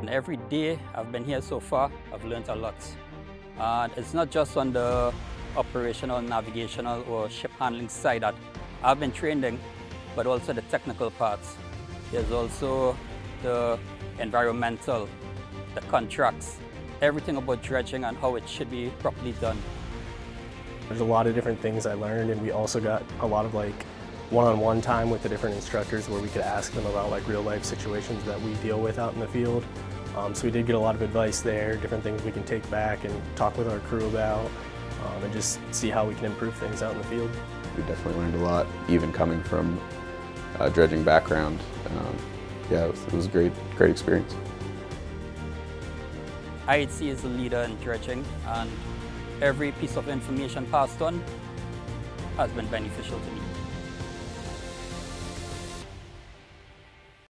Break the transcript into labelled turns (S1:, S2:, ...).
S1: And every day I've been here so far, I've learned a lot. And it's not just on the operational, navigational or ship handling side that I've been training, but also the technical parts. There's also the environmental, the contracts, everything about dredging and how it should be properly done.
S2: There's a lot of different things I learned and we also got a lot of like one-on-one -on -one time with the different instructors where we could ask them about like real life situations that we deal with out in the field. Um, so we did get a lot of advice there, different things we can take back and talk with our crew about um, and just see how we can improve things out in the field.
S3: We definitely learned a lot, even coming from a dredging background. Um, yeah, it was, it was, a great, great experience.
S1: IHC is a leader in dredging and every piece of information passed on has been beneficial to me.